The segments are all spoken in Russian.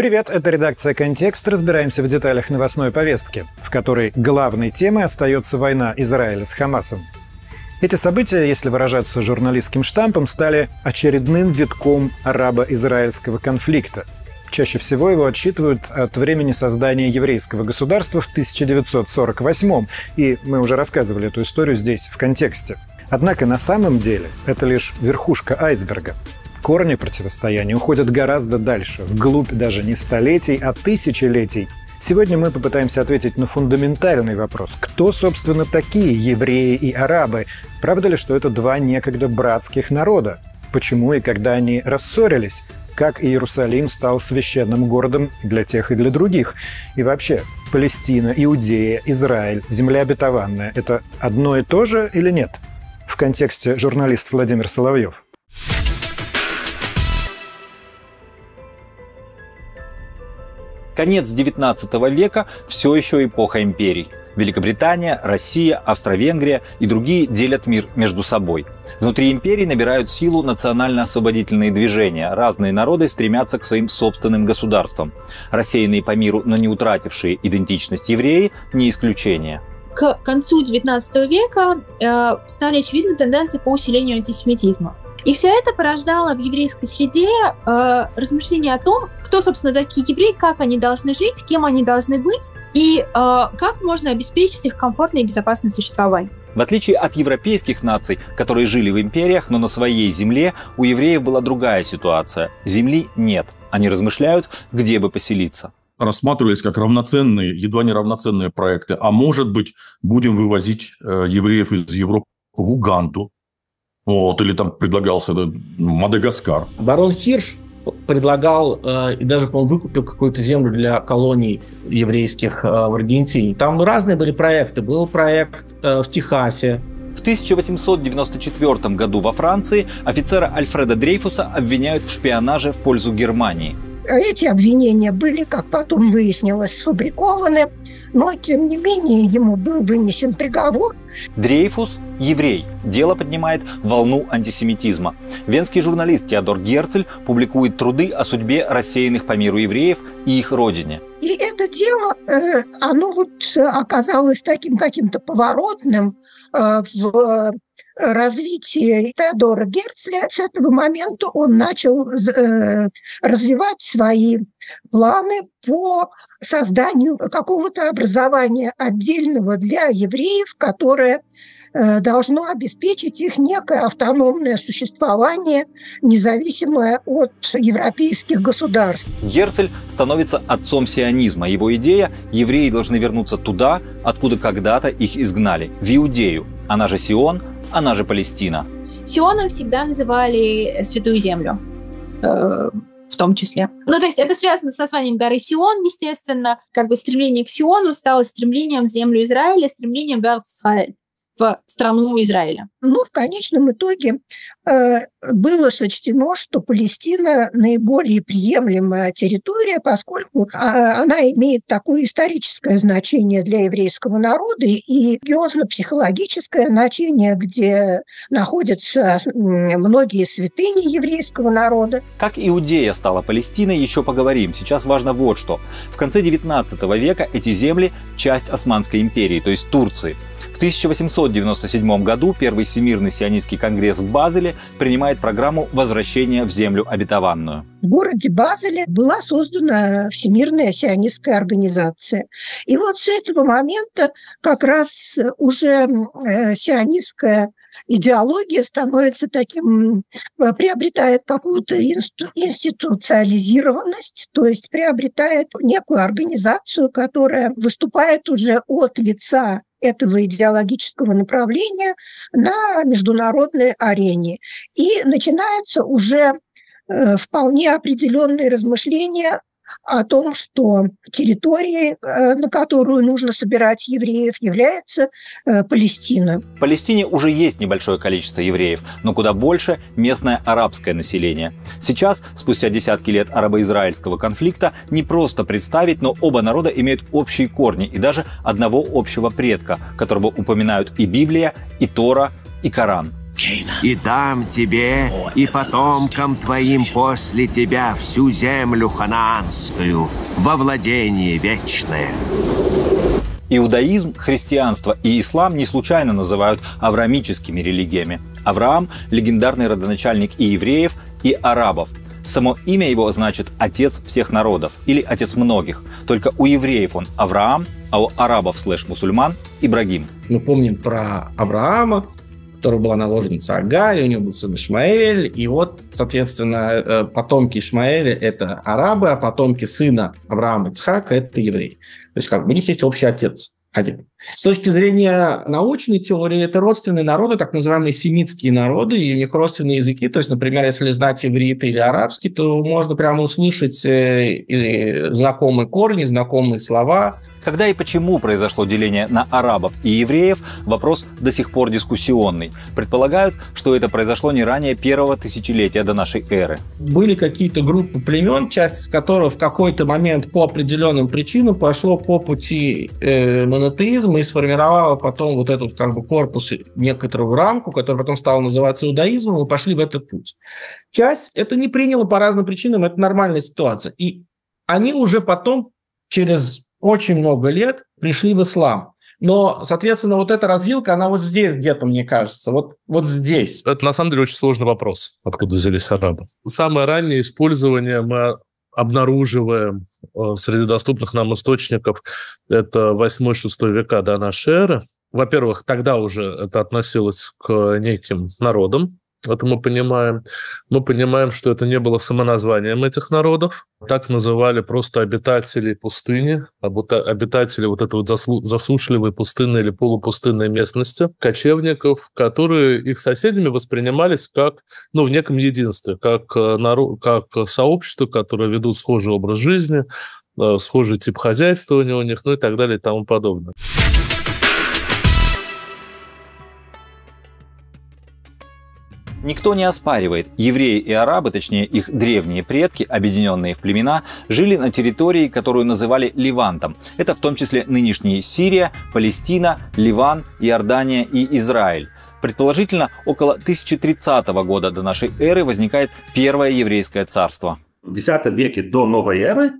Привет, это редакция «Контекст». Разбираемся в деталях новостной повестки, в которой главной темой остается война Израиля с Хамасом. Эти события, если выражаться журналистским штампом, стали очередным витком арабо-израильского конфликта. Чаще всего его отсчитывают от времени создания еврейского государства в 1948 и мы уже рассказывали эту историю здесь, в контексте. Однако на самом деле это лишь верхушка айсберга. Корни противостояния уходят гораздо дальше, вглубь даже не столетий, а тысячелетий. Сегодня мы попытаемся ответить на фундаментальный вопрос. Кто, собственно, такие евреи и арабы? Правда ли, что это два некогда братских народа? Почему и когда они рассорились? Как Иерусалим стал священным городом для тех и для других? И вообще, Палестина, Иудея, Израиль, земля обетованная – это одно и то же или нет? В контексте журналист Владимир Соловьев. Конец XIX века – все еще эпоха империй. Великобритания, Россия, Австро-Венгрия и другие делят мир между собой. Внутри империи набирают силу национально-освободительные движения. Разные народы стремятся к своим собственным государствам. Рассеянные по миру, но не утратившие идентичность евреи – не исключение. К концу XIX века э, стали очевидны тенденции по усилению антисемитизма. И все это порождало в еврейской среде э, размышления о том, кто, собственно, такие евреи, как они должны жить, кем они должны быть и э, как можно обеспечить их комфортное и безопасное существование. В отличие от европейских наций, которые жили в империях, но на своей земле, у евреев была другая ситуация. Земли нет. Они размышляют, где бы поселиться рассматривались как равноценные, едва не равноценные проекты. А может быть, будем вывозить э, евреев из Европы в Уганду, вот, или там предлагался да, Мадагаскар. Барон Хирш предлагал э, и даже, по-моему, выкупил какую-то землю для колоний еврейских э, в Аргентине. Там разные были проекты. Был проект э, в Техасе, в 1894 году во Франции офицера Альфреда Дрейфуса обвиняют в шпионаже в пользу Германии. Эти обвинения были, как потом выяснилось, сфабрикованы, но, тем не менее, ему был вынесен приговор. Дрейфус – еврей. Дело поднимает волну антисемитизма. Венский журналист Теодор Герцель публикует труды о судьбе рассеянных по миру евреев и их родине. И это дело, э, оно вот оказалось таким каким-то поворотным э, в развитии Теодора Герцля с этого момента он начал э, развивать свои планы по созданию какого-то образования отдельного для евреев, которое э, должно обеспечить их некое автономное существование, независимое от европейских государств. Герцель становится отцом сионизма. Его идея – евреи должны вернуться туда, откуда когда-то их изгнали, в Иудею. Она же Сион, она же Палестина. Сионом всегда называли Святую Землю э, в том числе. Ну, то есть это связано с названием горы Сион, естественно. Как бы стремление к Сиону стало стремлением в землю Израиля, стремлением в Израиль в страну Израиля? Ну, в конечном итоге э, было сочтено, что Палестина наиболее приемлемая территория, поскольку а, она имеет такое историческое значение для еврейского народа и религиозно-психологическое значение, где находятся многие святыни еврейского народа. Как Иудея стала Палестиной, еще поговорим. Сейчас важно вот что. В конце XIX века эти земли – часть Османской империи, то есть Турции. В 1897 году Первый Всемирный сионистский конгресс в Базеле принимает программу возвращения в землю обетованную. В городе Базеле была создана Всемирная сионистская организация. И вот с этого момента как раз уже э, сионистская идеология становится таким, э, приобретает какую-то институциализированность, то есть приобретает некую организацию, которая выступает уже от лица этого идеологического направления на международной арене. И начинаются уже э, вполне определенные размышления о том, что территорией, э, на которую нужно собирать евреев, является э, Палестина. В Палестине уже есть небольшое количество евреев, но куда больше местное арабское население. Сейчас, спустя десятки лет арабо-израильского конфликта, не просто представить, но оба народа имеют общие корни и даже одного общего предка, которого упоминают и Библия, и Тора, и Коран. И дам тебе и потомкам твоим после тебя всю землю ханаанскую во владение вечное». Иудаизм, христианство и ислам не случайно называют авраамическими религиями. Авраам – легендарный родоначальник и евреев, и арабов. Само имя его значит «отец всех народов» или «отец многих». Только у евреев он Авраам, а у арабов слэш-мусульман – Ибрагим. Мы помним про Авраама, которая была наложница Агарь, у него был сын Ишмаэль, и вот, соответственно, э, потомки Ишмаэля – это арабы, а потомки сына Авраама Ицхака – это евреи. То есть как у них есть общий отец один. С точки зрения научной теории, это родственные народы, так называемые семитские народы, и у них родственные языки. То есть, например, если знать иврит или арабский, то можно прямо услышать э, знакомые корни, знакомые слова, когда и почему произошло деление на арабов и евреев, вопрос до сих пор дискуссионный. Предполагают, что это произошло не ранее первого тысячелетия до нашей эры. Были какие-то группы племен, часть из которых в какой-то момент по определенным причинам пошло по пути э, монотеизма и сформировало потом вот этот как бы корпус некоторую рамку, которая потом стала называться иудаизмом, и пошли в этот путь. Часть это не приняла по разным причинам, это нормальная ситуация. И они уже потом через очень много лет пришли в ислам. Но, соответственно, вот эта развилка, она вот здесь где-то, мне кажется, вот, вот здесь. Это на самом деле очень сложный вопрос, откуда взялись арабы. Самое раннее использование мы обнаруживаем э, среди доступных нам источников, это 8-6 века до нашей эры. Во-первых, тогда уже это относилось к неким народам, это мы понимаем. Мы понимаем, что это не было самоназванием этих народов. Так называли просто обитателей пустыни, обитателей вот этой вот засушливой пустынной или полупустынной местности, кочевников, которые их соседями воспринимались как, ну, в неком единстве, как, э, народ, как сообщество, которое ведут схожий образ жизни, э, схожий тип хозяйствования у них, ну и так далее и тому подобное. Никто не оспаривает, евреи и арабы, точнее их древние предки, объединенные в племена, жили на территории, которую называли Ливантом. Это в том числе нынешние Сирия, Палестина, Ливан, Иордания и Израиль. Предположительно, около 1030 года до нашей эры возникает первое еврейское царство. В X веке до новой эры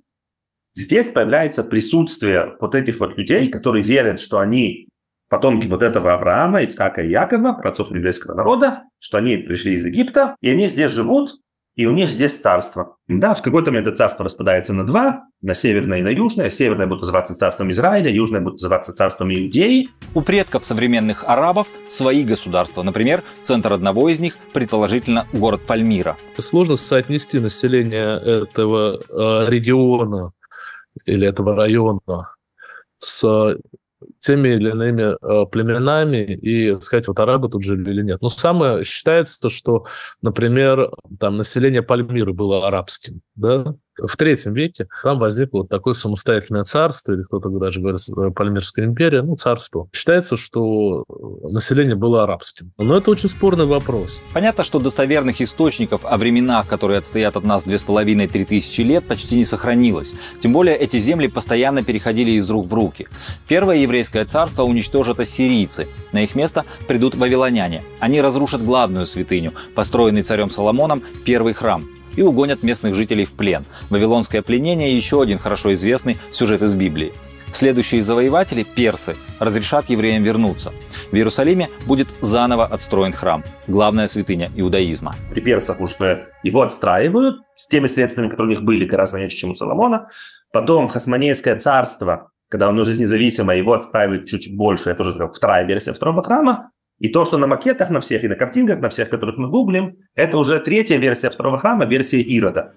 здесь появляется присутствие вот этих вот людей, которые верят, что они потомки вот этого Авраама, Ицхака и Якова, отцов еврейского народа, что они пришли из Египта, и они здесь живут, и у них здесь царство. Да, в какой-то момент это царство распадается на два, на северное и на южное. Северное будет называться царством Израиля, южное будет называться царством Иудеи. У предков современных арабов свои государства. Например, центр одного из них, предположительно, город Пальмира. Сложно соотнести население этого э, региона или этого района с теми или иными э, племенами и сказать, вот арабы тут жили или нет. Но самое считается, что, например, там население Пальмиры было арабским, да, в третьем веке там возникло вот такое самостоятельное царство, или кто-то даже говорит э, Пальмирская империя, ну, царство. Считается, что население было арабским. Но это очень спорный вопрос. Понятно, что достоверных источников о временах, которые отстоят от нас 2,5-3 тысячи лет, почти не сохранилось. Тем более эти земли постоянно переходили из рук в руки. Первое еврейское царство уничтожат ассирийцы. На их место придут вавилоняне. Они разрушат главную святыню, построенный царем Соломоном первый храм и угонят местных жителей в плен. Вавилонское пленение – еще один хорошо известный сюжет из Библии. Следующие завоеватели, персы, разрешат евреям вернуться. В Иерусалиме будет заново отстроен храм, главная святыня иудаизма. При персах уже его отстраивают с теми средствами, которые у них были, гораздо меньше, чем у Соломона. Потом Хасманейское царство, когда оно уже независимо, его отстраивают чуть больше, это уже вторая версия второго храма. И то, что на макетах на всех и на картинках, на всех, которых мы гуглим, это уже третья версия второго храма, версия Ирода,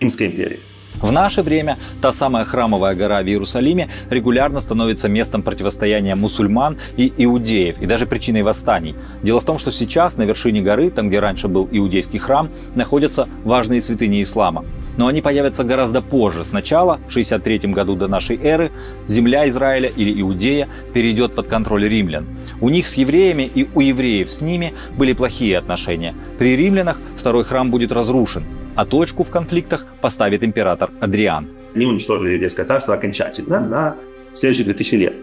Римской империи. В наше время та самая храмовая гора в Иерусалиме регулярно становится местом противостояния мусульман и иудеев, и даже причиной восстаний. Дело в том, что сейчас на вершине горы, там где раньше был иудейский храм, находятся важные святыни ислама. Но они появятся гораздо позже. Сначала, в 63 году до нашей эры, земля Израиля или Иудея перейдет под контроль римлян. У них с евреями и у евреев с ними были плохие отношения. При римлянах второй храм будет разрушен, а точку в конфликтах поставит император Адриан. Они уничтожили еврейское царство окончательно на следующие 2000 лет.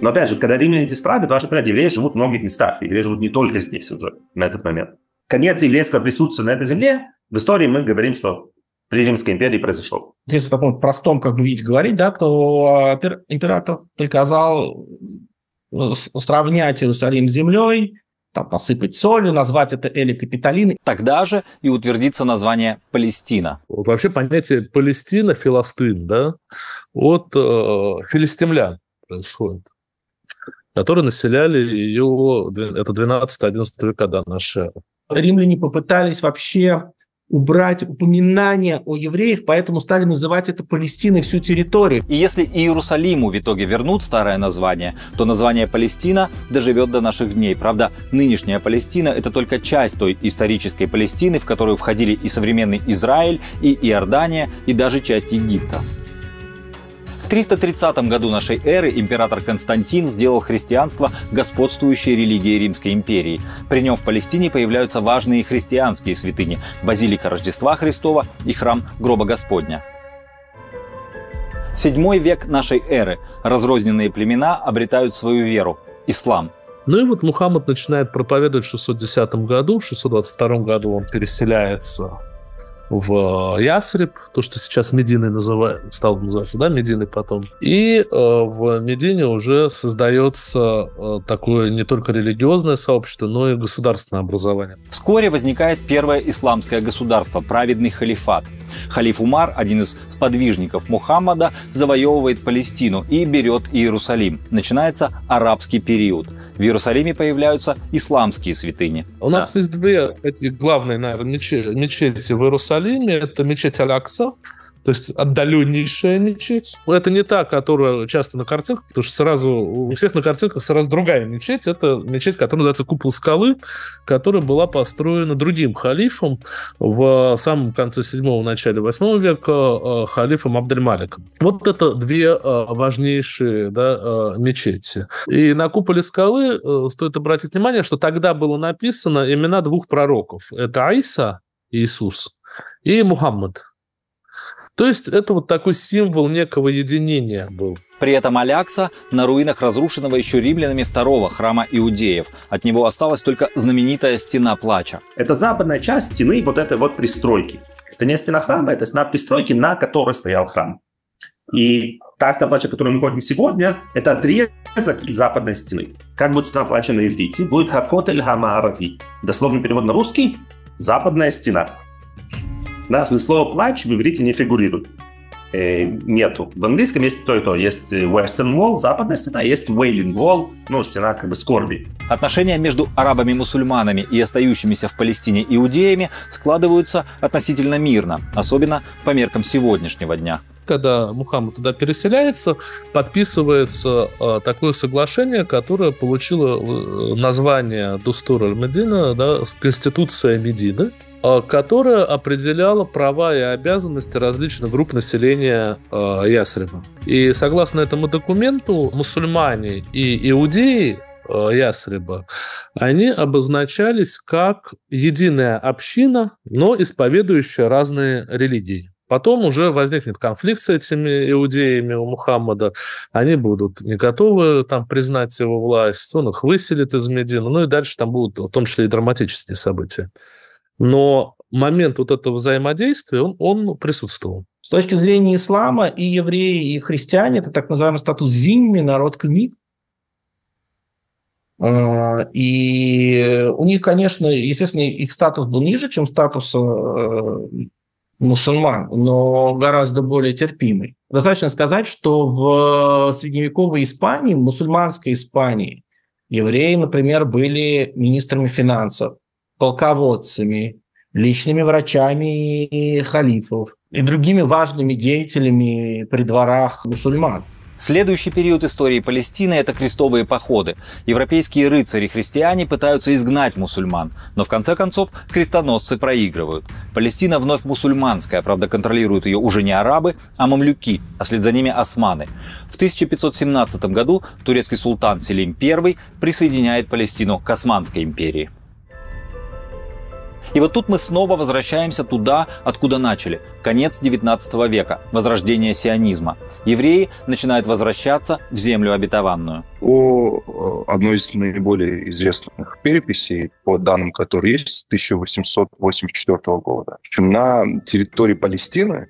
Но опять же, когда римляне здесь правят, важно понять, евреи живут в многих местах. Евреи живут не только здесь уже, на этот момент. Конец еврейского присутствия на этой земле, в истории мы говорим, что при Римской империи произошел. Если в таком простом, как бы видите, говорить, да, то а, император приказал э, сравнять Иерусалим с землей, там, посыпать солью, назвать это Эли Капитолины. Тогда же и утвердится название Палестина. Вот вообще понятие Палестина, Филастын, да, от э, филистимлян происходит, которые населяли ее, это 12-11 века до нашей эры. Римляне попытались вообще убрать упоминание о евреях, поэтому стали называть это Палестиной всю территорию. И если Иерусалиму в итоге вернут старое название, то название Палестина доживет до наших дней. Правда, нынешняя Палестина – это только часть той исторической Палестины, в которую входили и современный Израиль, и Иордания, и даже часть Египта. 330 году нашей эры император Константин сделал христианство господствующей религией Римской империи. При нем в Палестине появляются важные христианские святыни – Базилика Рождества Христова и храм Гроба Господня. Седьмой век нашей эры. Разрозненные племена обретают свою веру – ислам – ну и вот Мухаммад начинает проповедовать в 610 году, в 622 году он переселяется в э, Ясреб, то, что сейчас Мединой называют, стал называться, да, Мединой потом. И э, в Медине уже создается э, такое не только религиозное сообщество, но и государственное образование. Вскоре возникает первое исламское государство, праведный халифат. Халиф Умар, один из сподвижников Мухаммада, завоевывает Палестину и берет Иерусалим. Начинается арабский период – в Иерусалиме появляются исламские святыни. У да. нас есть две главные, наверное, мечети в Иерусалиме. Это мечеть Алякса, то есть отдаленнейшая мечеть. Это не та, которая часто на картинках, потому что сразу у всех на картинках сразу другая мечеть. Это мечеть, которая называется Купол скалы, которая была построена другим халифом в самом конце 7 начале 8 века э, халифом Абдельмаликом. Вот это две э, важнейшие да, э, мечети. И на Куполе скалы стоит обратить внимание, что тогда было написано имена двух пророков. Это Айса, Иисус, и Мухаммад, то есть это вот такой символ некого единения был. При этом Алякса на руинах разрушенного еще римлянами второго храма иудеев. От него осталась только знаменитая стена плача. Это западная часть стены вот этой вот пристройки. Это не стена храма, это стена пристройки, на которой стоял храм. И та стена плача, которую мы ходим сегодня, это отрезок западной стены. Как будет стена плача на иврите? Будет Хакотель Хамаарави. Дословный перевод на русский – западная стена. Да, слово плач в иврите не фигурирует. Э, нету. В английском есть то и то. Есть э, Western Wall, западная стена, есть Wailing Wall, ну, стена как бы скорби. Отношения между арабами-мусульманами и остающимися в Палестине иудеями складываются относительно мирно, особенно по меркам сегодняшнего дня когда Мухаммад туда переселяется, подписывается э, такое соглашение, которое получило э, название Дустур аль-Медина, да, Конституция Медины, которая определяла права и обязанности различных групп населения э, Ясреба. И согласно этому документу, мусульмане и иудеи э, Ясреба, они обозначались как единая община, но исповедующая разные религии. Потом уже возникнет конфликт с этими иудеями у Мухаммада. Они будут не готовы там признать его власть, он их выселит из Медины. Ну и дальше там будут в том числе и драматические события но момент вот этого взаимодействия, он, он присутствовал. С точки зрения ислама и евреи, и христиане, это так называемый статус зимми, народ кни. А, и у них, конечно, естественно, их статус был ниже, чем статус э, мусульман, но гораздо более терпимый. Достаточно сказать, что в средневековой Испании, мусульманской Испании, евреи, например, были министрами финансов, полководцами, личными врачами халифов и другими важными деятелями при дворах мусульман. Следующий период истории Палестины – это крестовые походы. Европейские рыцари-христиане пытаются изгнать мусульман, но в конце концов крестоносцы проигрывают. Палестина вновь мусульманская, правда контролируют ее уже не арабы, а мамлюки, а след за ними османы. В 1517 году турецкий султан Селим I присоединяет Палестину к Османской империи. И вот тут мы снова возвращаемся туда, откуда начали. Конец 19 века, возрождение сионизма. Евреи начинают возвращаться в землю обетованную. О одной из наиболее известных переписей, по данным которой есть, с 1884 года, на территории Палестины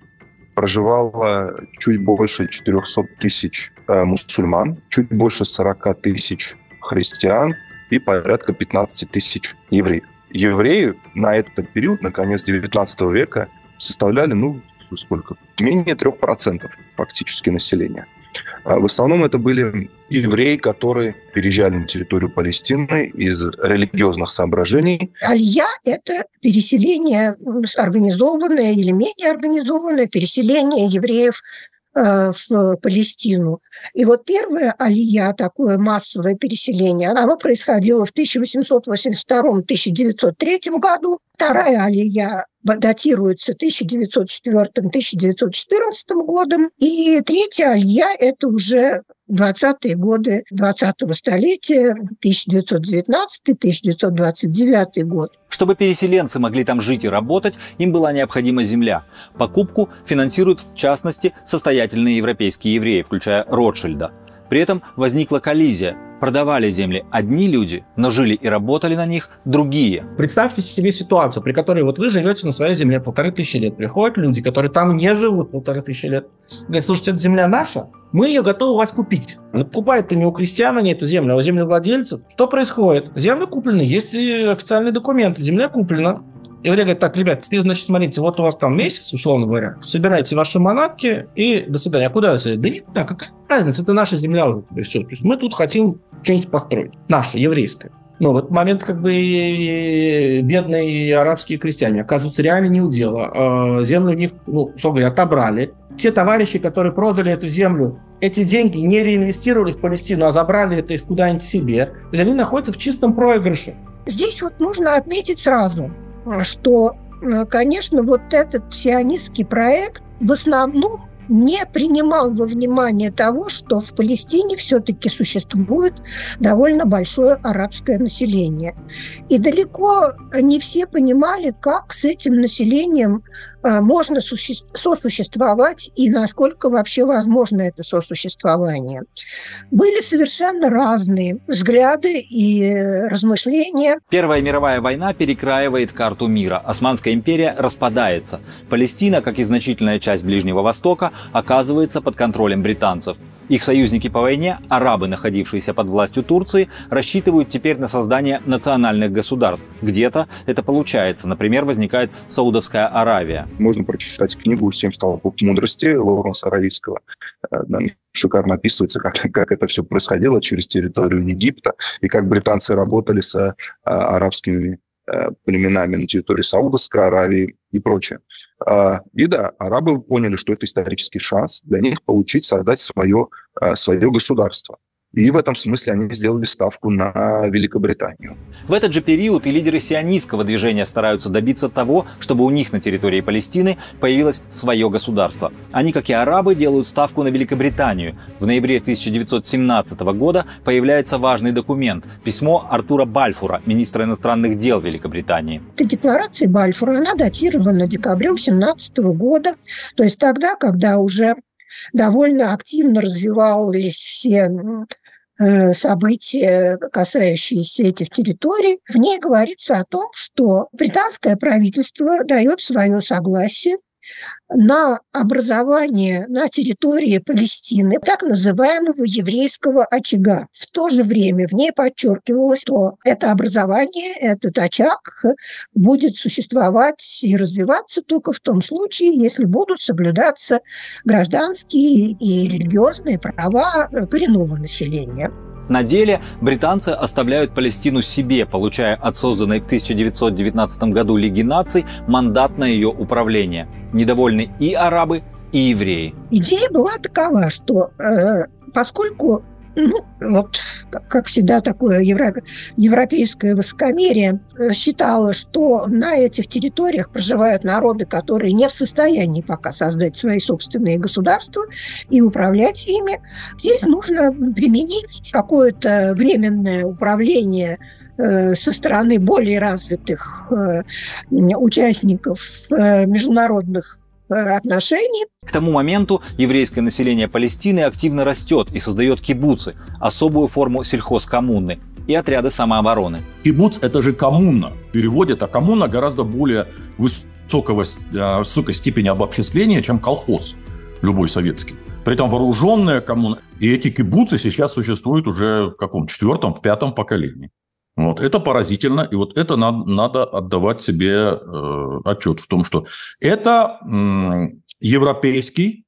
проживало чуть больше 400 тысяч э, мусульман, чуть больше 40 тысяч христиан и порядка 15 тысяч евреев. Евреи на этот период, на конец 19 века, составляли, ну, сколько? Менее 3% фактически населения. А в основном это были евреи, которые переезжали на территорию Палестины из религиозных соображений. Алья – это переселение организованное или менее организованное переселение евреев в Палестину. И вот первое алия, такое массовое переселение, оно происходило в 1882-1903 году. Вторая алия датируется 1904-1914 годом. И третья алия – это уже 20-е годы 20-го столетия, 1919-1929 год. Чтобы переселенцы могли там жить и работать, им была необходима земля. Покупку финансируют в частности состоятельные европейские евреи, включая Ротшильда. При этом возникла коллизия продавали земли одни люди, но жили и работали на них другие. Представьте себе ситуацию, при которой вот вы живете на своей земле полторы тысячи лет. Приходят люди, которые там не живут полторы тысячи лет. Говорят, слушайте, эта земля наша, мы ее готовы у вас купить. Но покупают-то не у крестьян они эту землю, а у землевладельцев. Что происходит? Земля куплена, есть официальные документы, земля куплена. И Илья говорит, так, ребят, теперь, значит, смотрите, вот у вас там месяц, условно говоря, собирайте ваши манатки и до свидания. А куда вы? Да нет, да, какая разница, это наша земля уже. То есть мы тут хотим что-нибудь построить. Наше, еврейское. Ну, вот момент как бы бедные арабские крестьяне оказываются реально не у дела. А землю у них, ну, условно говоря, отобрали. Те товарищи, которые продали эту землю, эти деньги не реинвестировали в Палестину, а забрали это их куда-нибудь себе. То есть они находятся в чистом проигрыше. Здесь вот нужно отметить сразу, что, э, конечно, вот этот сионистский проект в основном не принимал во внимание того, что в Палестине все-таки существует довольно большое арабское население. И далеко не все понимали, как с этим населением можно сосуществовать и насколько вообще возможно это сосуществование. Были совершенно разные взгляды и размышления. Первая мировая война перекраивает карту мира. Османская империя распадается. Палестина, как и значительная часть Ближнего Востока, оказывается под контролем британцев. Их союзники по войне, арабы, находившиеся под властью Турции, рассчитывают теперь на создание национальных государств. Где-то это получается. Например, возникает Саудовская Аравия. Можно прочитать книгу «Семь столпов мудрости» Лоуренса Аравийского. Э, шикарно описывается, как, как это все происходило через территорию Египта и как британцы работали с а, арабскими Э, племенами на территории Саудовской Аравии и прочее. А, и да, арабы поняли, что это исторический шанс для них получить, создать свое, э, свое государство. И в этом смысле они сделали ставку на Великобританию. В этот же период и лидеры сионистского движения стараются добиться того, чтобы у них на территории Палестины появилось свое государство. Они, как и арабы, делают ставку на Великобританию. В ноябре 1917 года появляется важный документ – письмо Артура Бальфура, министра иностранных дел Великобритании. Эта декларация Бальфура, она датирована декабрем 17 года, то есть тогда, когда уже довольно активно развивались все события, касающиеся этих территорий. В ней говорится о том, что британское правительство дает свое согласие на образование на территории Палестины так называемого еврейского очага. В то же время в ней подчеркивалось, что это образование, этот очаг будет существовать и развиваться только в том случае, если будут соблюдаться гражданские и религиозные права коренного населения. На деле британцы оставляют Палестину себе, получая от созданной в 1919 году Лиги наций мандат на ее управление. Недовольны и арабы, и евреи. Идея была такова, что э, поскольку ну, вот, как всегда, такое евро... европейское высокомерие считало, что на этих территориях проживают народы, которые не в состоянии пока создать свои собственные государства и управлять ими. Здесь нужно применить какое-то временное управление э, со стороны более развитых э, участников э, международных отношений. К тому моменту еврейское население Палестины активно растет и создает кибуцы, особую форму сельхозкоммуны, и отряды самообороны. Кибуц – это же коммуна. Переводит, а коммуна гораздо более высокого, высокой степени обобществления, чем колхоз любой советский. При этом вооруженная коммуна. И эти кибуцы сейчас существуют уже в каком? Четвертом, в пятом поколении. Вот. Это поразительно, и вот это надо, надо отдавать себе э, отчет в том, что это э, европейский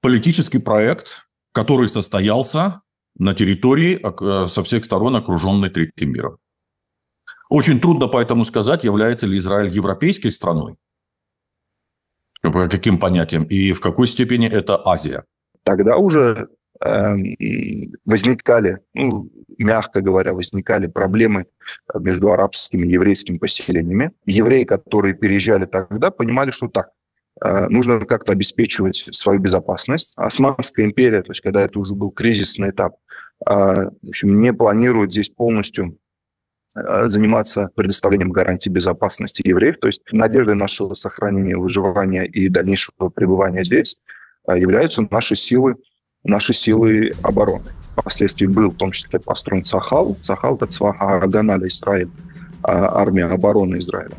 политический проект, который состоялся на территории э, со всех сторон окруженной третьим миром. Очень трудно поэтому сказать, является ли Израиль европейской страной, по каким понятиям, и в какой степени это Азия. Тогда уже э, возникали, ну, мягко говоря, возникали проблемы между арабскими и еврейскими поселениями. Евреи, которые переезжали тогда, понимали, что так, э, нужно как-то обеспечивать свою безопасность. Османская империя, то есть когда это уже был кризисный этап, э, в общем, не планирует здесь полностью Э, заниматься предоставлением гарантий безопасности евреев. То есть надеждой нашего сохранения, выживания и дальнейшего пребывания здесь э, являются наши силы, наши силы обороны. Впоследствии был в том числе построен Цахал. Цахал – это Аганаля Израиль, а, армия обороны Израиля.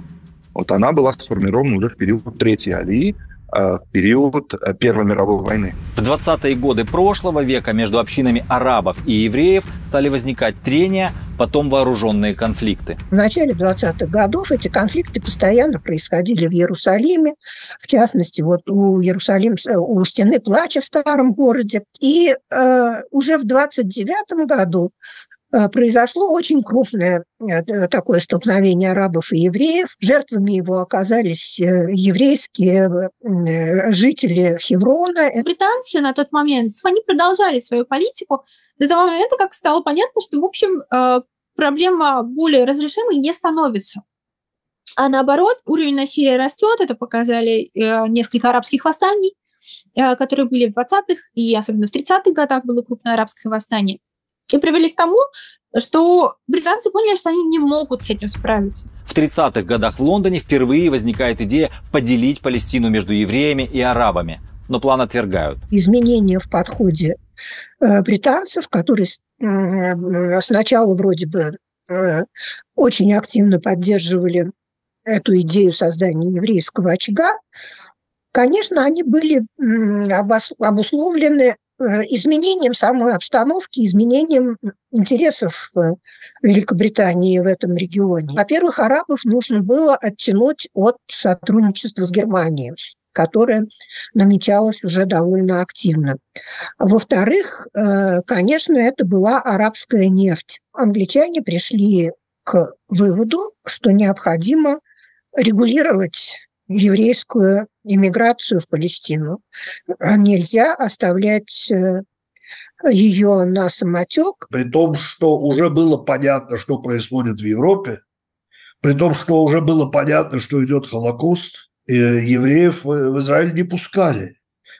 Вот она была сформирована уже в период Третьей Алии, э, в период Первой мировой войны. В 20-е годы прошлого века между общинами арабов и евреев стали возникать трения потом вооруженные конфликты. В начале 20-х годов эти конфликты постоянно происходили в Иерусалиме, в частности, вот у Иерусалим, у Стены Плача в старом городе. И э, уже в 29 году э, произошло очень крупное э, такое столкновение арабов и евреев. Жертвами его оказались э, еврейские жители Хеврона. Британцы на тот момент, они продолжали свою политику до того момента, как стало понятно, что, в общем, э, проблема более разрешимой не становится. А наоборот, уровень насилия растет. Это показали э, несколько арабских восстаний, э, которые были в 20-х и особенно в 30-х годах было крупное арабское восстание. И привели к тому, что британцы поняли, что они не могут с этим справиться. В 30-х годах в Лондоне впервые возникает идея поделить Палестину между евреями и арабами, но план отвергают. Изменения в подходе британцев, которые сначала вроде бы э, очень активно поддерживали эту идею создания еврейского очага, конечно, они были обусловлены э, изменением самой обстановки, изменением интересов Великобритании в этом регионе. Во-первых, арабов нужно было оттянуть от сотрудничества с Германией которая намечалась уже довольно активно. Во-вторых, э, конечно, это была арабская нефть. Англичане пришли к выводу, что необходимо регулировать еврейскую иммиграцию в Палестину. Нельзя оставлять э, ее на самотек. При том, что уже было понятно, что происходит в Европе, при том, что уже было понятно, что идет Холокост – евреев в Израиль не пускали.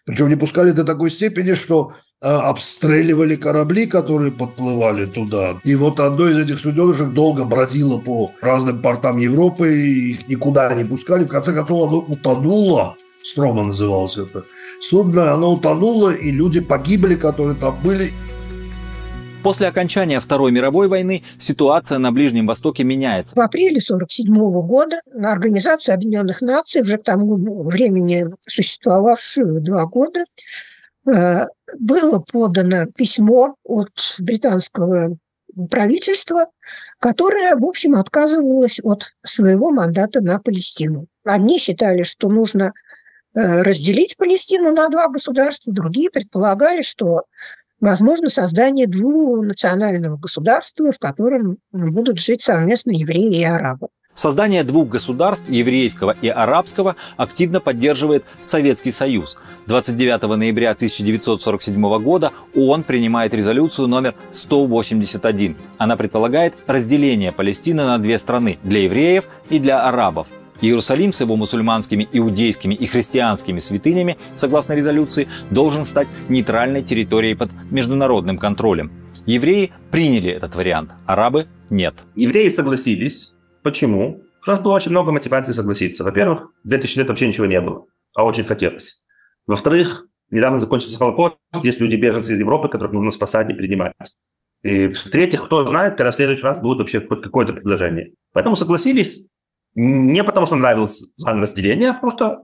Причем не пускали до такой степени, что а, обстреливали корабли, которые подплывали туда. И вот одно из этих суденышек долго бродило по разным портам Европы, и их никуда не пускали. В конце концов, оно утонуло. Строма называлось это. Судно, оно утонуло, и люди погибли, которые там были. После окончания Второй мировой войны ситуация на Ближнем Востоке меняется. В апреле 1947 года на Организацию Объединенных Наций, уже к тому времени существовавшую два года, э, было подано письмо от британского правительства, которое, в общем, отказывалось от своего мандата на Палестину. Они считали, что нужно э, разделить Палестину на два государства, другие предполагали, что возможно создание двунационального государства, в котором будут жить совместно евреи и арабы. Создание двух государств, еврейского и арабского, активно поддерживает Советский Союз. 29 ноября 1947 года ООН принимает резолюцию номер 181. Она предполагает разделение Палестины на две страны – для евреев и для арабов. Иерусалим с его мусульманскими, иудейскими и христианскими святынями, согласно резолюции, должен стать нейтральной территорией под международным контролем. Евреи приняли этот вариант, арабы нет. Евреи согласились. Почему? У нас было очень много мотиваций согласиться. Во-первых, 2000 лет вообще ничего не было, а очень хотелось. Во-вторых, недавно закончился Холокост, есть люди-беженцы из Европы, которых нужно спасать и принимать. И в-третьих, кто знает, когда в следующий раз будет вообще хоть какое-то предложение. Поэтому согласились не потому, что нравилось план разделения, а просто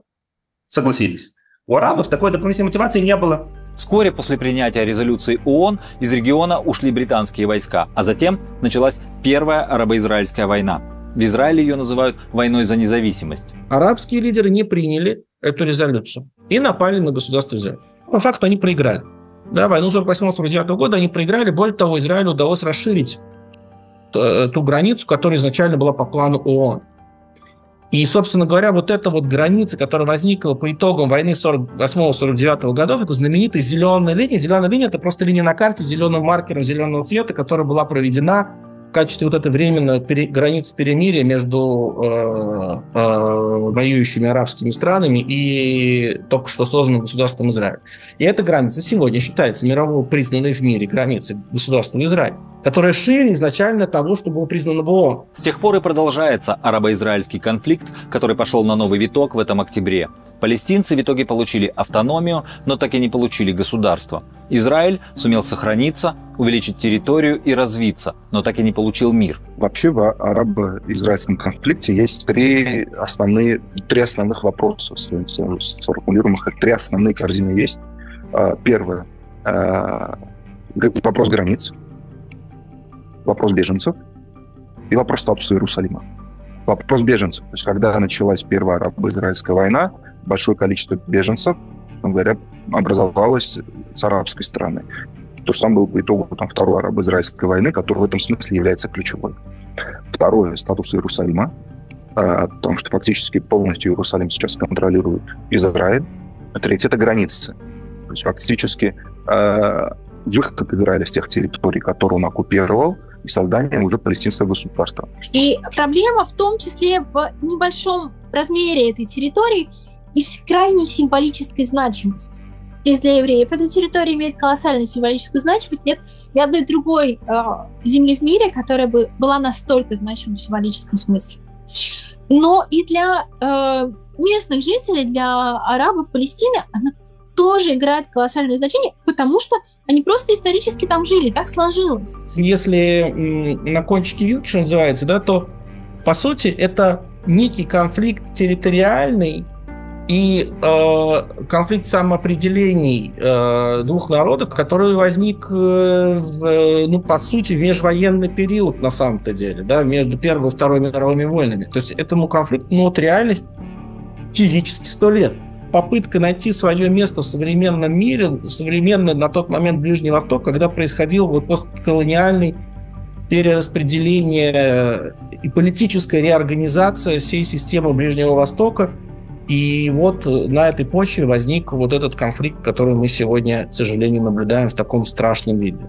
согласились. У арабов такой дополнительной мотивации не было. Вскоре после принятия резолюции ООН из региона ушли британские войска, а затем началась Первая арабо-израильская война. В Израиле ее называют «войной за независимость». Арабские лидеры не приняли эту резолюцию и напали на государство Израиль. По факту они проиграли. Да, войну 48-49 года они проиграли. Более того, Израилю удалось расширить э, ту границу, которая изначально была по плану ООН. И, собственно говоря, вот эта вот граница, которая возникла по итогам войны 48-49 годов, это знаменитая зеленая линия. Зеленая линия – это просто линия на карте с зеленым маркером зеленого цвета, которая была проведена в качестве вот этой временной пере, границы перемирия между э, э, воюющими арабскими странами и только что созданным государством Израиль. И эта граница сегодня считается мировой признанной в мире границей государства Израиль которая шире изначально того, что было признано в ООН. С тех пор и продолжается арабо-израильский конфликт, который пошел на новый виток в этом октябре. Палестинцы в итоге получили автономию, но так и не получили государство. Израиль сумел сохраниться, увеличить территорию и развиться, но так и не получил мир. Вообще в арабо-израильском конфликте есть три основные, три основных вопроса, сформулируем их, три основные корзины есть. А, первое а, – вопрос границ, вопрос беженцев и вопрос статуса Иерусалима. Вопрос беженцев. То есть, когда началась Первая арабо-израильская война, большое количество беженцев, говоря, образовалось с арабской стороны. То же самое было по итогу там, Второй арабо-израильской войны, которая в этом смысле является ключевой. Второе – статус Иерусалима, а, потому что фактически полностью Иерусалим сейчас контролирует Израиль. А третье – это границы. То есть фактически а, выход Израиля с тех территорий, которые он оккупировал, и созданием уже палестинского государства. И проблема в том числе в небольшом размере этой территории и в крайней символической значимости. То есть для евреев эта территория имеет колоссальную символическую значимость. Нет ни одной другой э, земли в мире, которая бы была настолько значимой в символическом смысле. Но и для э, местных жителей, для арабов Палестины, она тоже играет колоссальное значение, потому что они просто исторически там жили, так сложилось. Если на кончике вилки, что называется, да, то по сути это некий конфликт территориальный и э, конфликт самоопределений э, двух народов, который возник, э, в, ну, по сути, в межвоенный период, на самом-то деле, да, между Первой и Второй мировыми войнами. То есть этому конфликту, ну, вот реальность физически сто лет попытка найти свое место в современном мире, современный на тот момент Ближний Восток, когда происходил вот постколониальный перераспределение и политическая реорганизация всей системы Ближнего Востока. И вот на этой почве возник вот этот конфликт, который мы сегодня, к сожалению, наблюдаем в таком страшном виде.